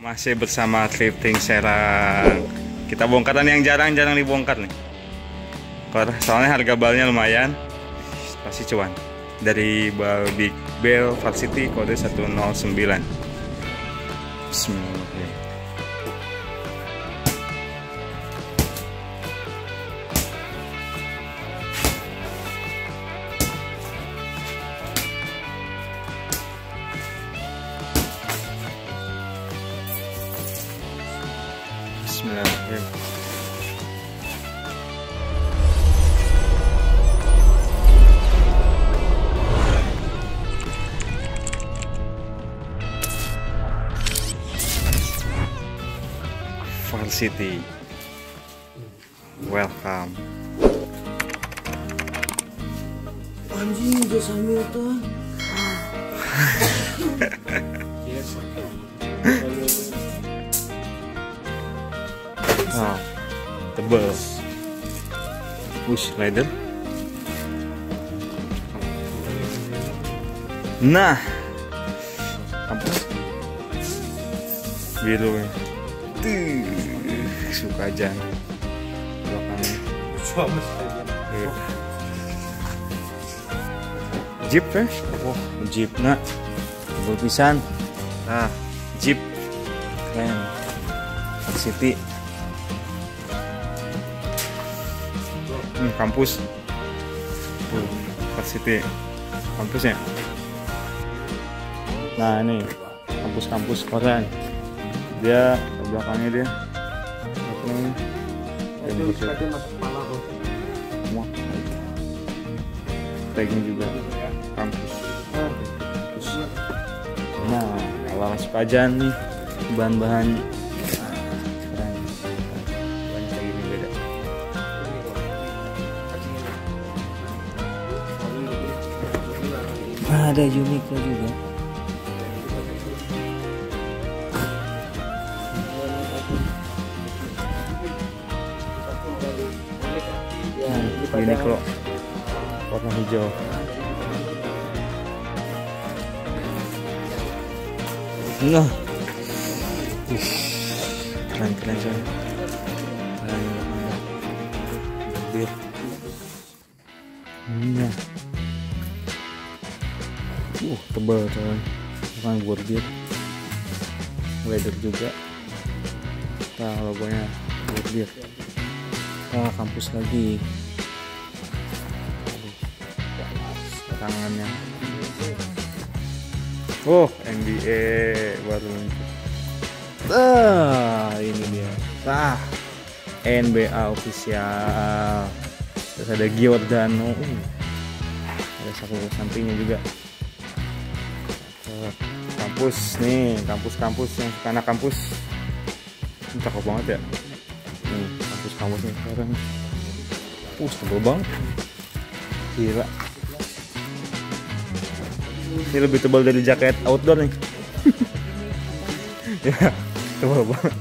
Masih bersama Thrifting Serang. Kita bongkaran yang jarang-jarang dibongkar nih. Soalnya harga balnya lumayan, pasti cuan. Dari Big Bell Varsity kode 109. Bismillahirrahmanirrahim. Bismillahirrahmanirrahim. Varsity. Welcome. Anjing, jasa Milton. Oh, tebel. Push rider. Nah, kampus biru. Tuh, suka aja. Belakangnya. Jeep ya? Oh, Jeep nak. Tebel pisan. Nah, Jeep. Keren. City. Hmm, kampus. Tuh, City. Kampusnya. Nah, ini kampus-kampus keren. Dia belakangnya dia. Apa namanya? Itu tadi masuk kok. semua tagnya juga kampus Terus, nah kalau masuk aja nih bahan-bahan Nah, ada Uniqlo juga. nah, Uniqlo warna hijau. Nah. Keren keren coy keren bir nah uh tebal coy. Bukan bordir leather juga. Nah logonya bordir ah kampus lagi. Tangannya. Oh NBA baru ah ini dia. Ah NBA official. Terus ada Giordano. Uh, ada satu sampingnya juga. Kampus nih kampus-kampus yang anak kampus. Ini cakep banget ya. Nih kampus-kampusnya sekarang. Uh tebel banget. Gila. Ini lebih tebal dari jaket outdoor nih. Ya tebal banget.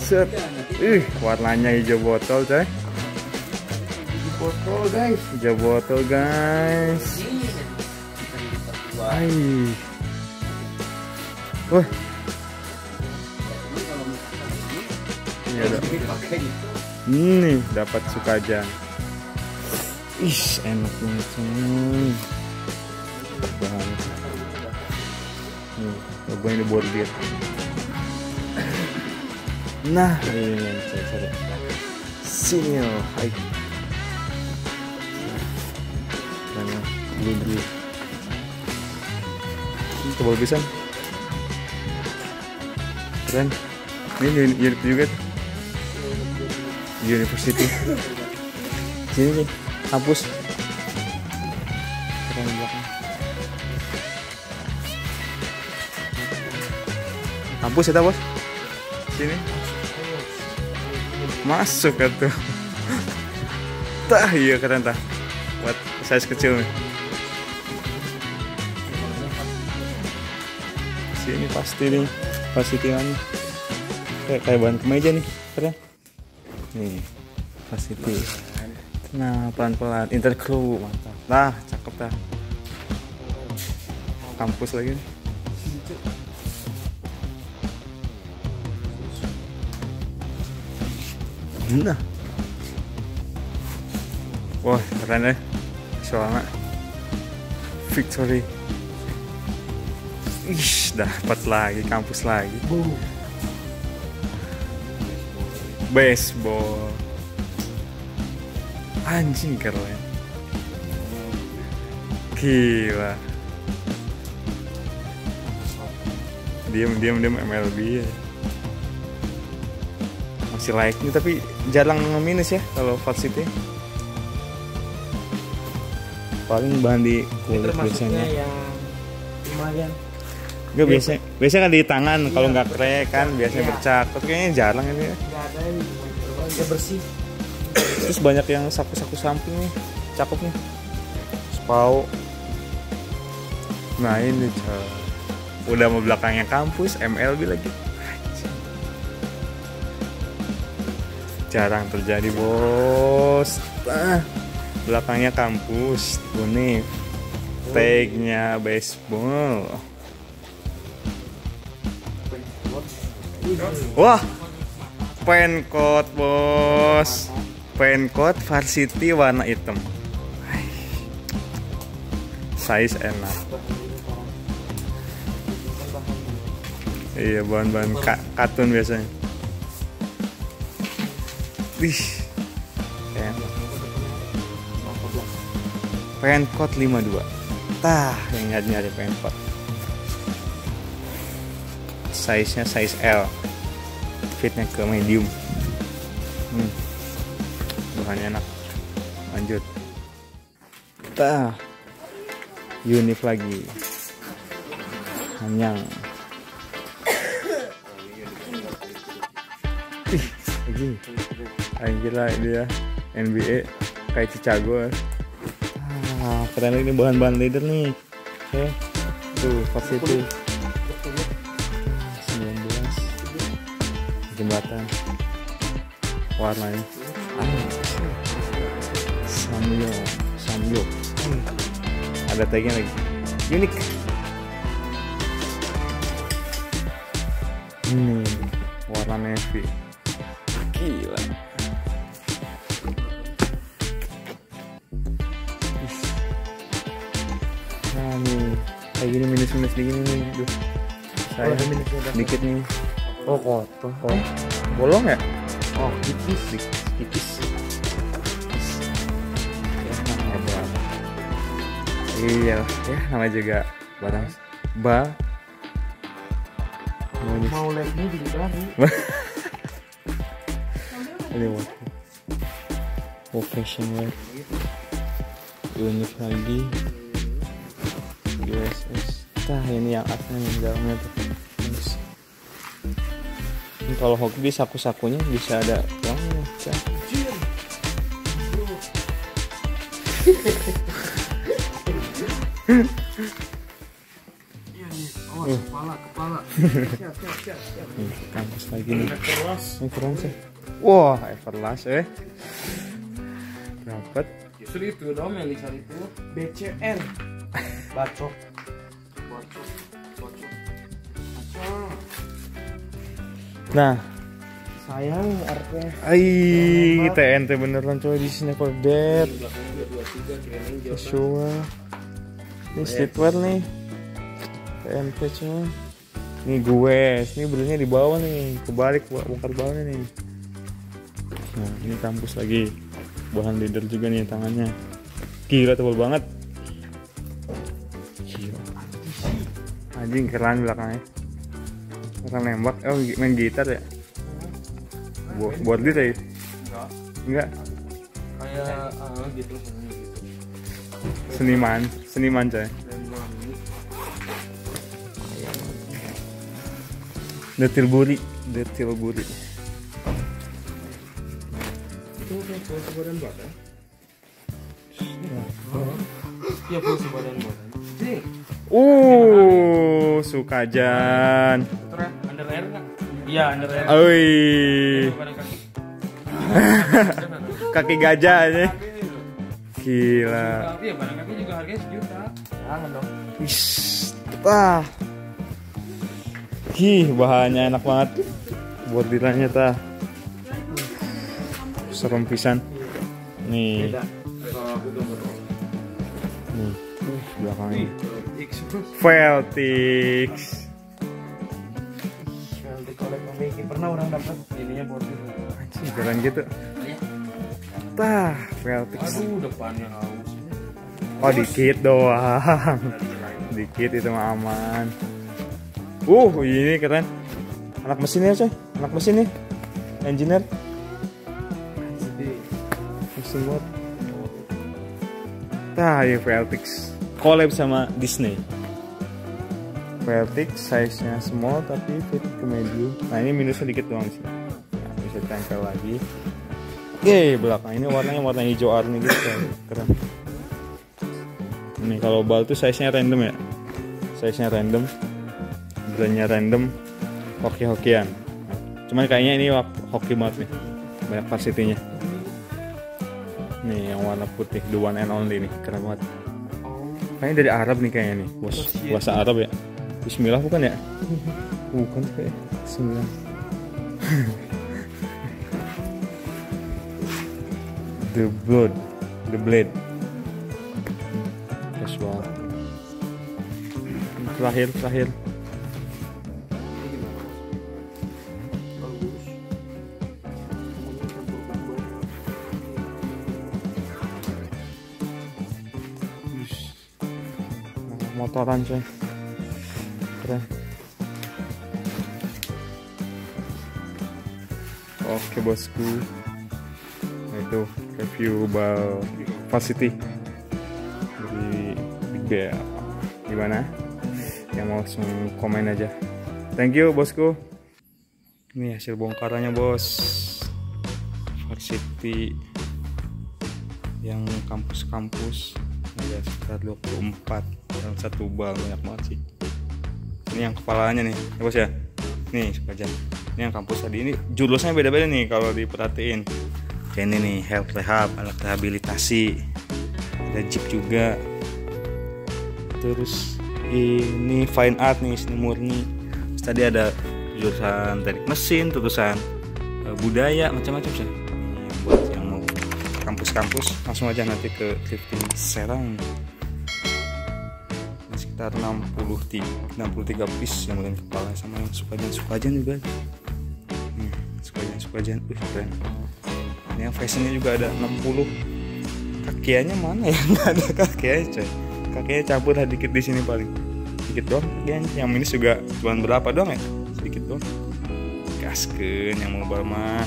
Set. Ih warnanya hijau botol coy. Botol guys. hijau botol guys Hai. Wah. Ini ada. Ini dapat sukajan. Ih, enak banget cuy. Banget. Nih, logonya di bordir. Nah, ini saya cari. Sini loh, hai. Banyak blue. Ini tebal pisan. Keren. Ini unit unit juga tuh. University. Sini nih, kampus. Keren belakang. Kampus ya bos? Sini. Masuk kan tuh. Tah iya keren tah. Buat size kecil nih. sih ini pasti nih pasti tiang anu, kayak kayak bahan kemeja nih keren nih pasti nah pelan pelan intercrew mantap nah cakep dah kampus lagi nih Nah. Wah, keren ya. Selamat. Victory. Ih, dapat lagi kampus lagi. Boom. Baseball. Anjing keren. Gila. Diam diam diam MLB ya. Masih like nih tapi jarang minus ya kalau varsity. Paling bahan di Ini kulit termasuknya biasanya. yang lumayan. Gak biasa, biasanya kan di tangan kalau Iya, nggak krek kan biasanya iya. bercak. Tapi kayaknya jarang ini ya. Nggak ada yang dia bersih. Terus banyak yang saku-saku samping nih, cakep nih. Spau. Nah ini coy. Udah mau belakangnya kampus, MLB lagi. Jarang terjadi bos. Ah, belakangnya kampus, unik. Tagnya baseball. Wah, Pencoat bos. Pencoat varsity warna hitam. Size enak. Iya bahan-bahan ka- katun biasanya. Wih. Enak. Pencoat 52. Tah, yang nyari-nyari pencoat. Size-nya size L. Fitnya ke medium. Hmm. Bahannya enak. Lanjut. Tah. Unik lagi. Hanyang. Lagi. Anjir lah dia NBA kayak Chicago. Ah, keren ini bahan-bahan leader nih. Oke. Tuh, pas itu. Warnanya. Ah. samyo samyo ada tagnya lagi. Unik. Ini warna navy gila. Nah nih kayak gini minus minus gini nih. Duh. saya Oh, dikit nih. Oh kotor. oh bolong ya Oh tipis. Tipis Tipis. ya namanya berapa iya ya namanya juga barang ba Mau Mau live ini dihindari. ini what oh fashion wear unik lagi USS tah ini yang atasnya yang dalamnya tuh kalau hoki saku-sakunya bisa ada uangnya. Iya. Awas kepala kepala. Siap siap siap siap. Kampus lagi nih Keras. ini keren sih wah Everlast eh dapat Justru itu dong yang lisan itu BCR. Bacok. Nah Sayang artnya. Ai, TNT beneran coy di sini jauh. Joshua. Ini streetwear nih. TNT coy. Ini gue, ini belinya di bawah nih, kebalik bongkar bawahnya nih. Nah, ini kampus lagi. Bahan leader juga nih tangannya. Gila tebal banget. Gila. Anjing keren belakangnya. Keren nembak. Oh, main gitar ya? Buat buat dia ya? Enggak. Enggak. Kayak ah gitu. Seniman, seniman coy. Detil buri, detil buri. Itu kayak full sebadan badan. Iya full sebadan badan. Sih. Uh, Sukajan. Betul ya? Underwear Iya underwear. Oi, kaki. gajah aja. Gila. Iya badan kaki juga harganya sejuta. Jangan dong. Wis, wah. Ih, bahannya enak banget. Buat ditanya ta. serem pisan nih nih belakangnya X bro Veltix Memiliki pernah orang dapat ininya bordir Anjing, keren gitu. Tah Veltix aduh depannya haus. Oh dikit doang. Dikit itu mah aman. Uh ini keren. Anak mesinnya coy. Anak mesin nih. Engineer. Mesin buat. Nah, ya Veltix collab sama Disney. Veltix size-nya small tapi fit ke medium. Nah, ini minusnya dikit doang sih. Nah, bisa tempel lagi. Oke, belakang ini warnanya warna hijau army gitu kan. Keren. Ini kalau bal tuh size-nya random ya. Size-nya random. Brandnya random. Hoki-hokian. Cuman kayaknya ini hoki banget nih. Banyak varsity-nya. Nih yang warna putih, the one and only nih, keren banget. Kayaknya dari Arab nih kayaknya nih, bos. Bahasa Arab ya. Bismillah bukan ya? Bukan kayak Bismillah. the blood, the blade. Casual. Terakhir, terakhir. bagus motoran coy keren oke bosku. Nah itu review bal Varsity. Dari Big Bear gimana? Yang mau langsung komen aja. Thank you bosku. Ini hasil bongkarannya bos. Varsity yang kampus-kampus. Ada sekitar 24 dalam satu bal banyak banget sih ini yang kepalanya nih. Ya bos ya? Nih sekalian ini yang kampus tadi. Ini jurusnya beda-beda nih kalau diperhatiin. Kayak ini nih health rehab alat rehabilitasi. Ada jeep juga. Terus ini fine art nih seni murni. Terus tadi ada jurusan teknik mesin jurusan eh, budaya macam-macam sih. Ini buat yang mau kampus-kampus langsung aja nanti ke Drifting Serang sekitar 63 63 piece yang mulai kepala sama yang sukajan sukajan juga. Hmm, sukajan sukajan wih keren. Ini yang fashionnya juga ada 60 kakiannya mana ya? Nggak ada kakiannya coy. Kakinya campur lah dikit di sini paling. Sedikit doang kakiannya. Yang ini juga cuma berapa doang ya? Sedikit doang. Gaskeun yang mau mah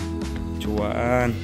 cuan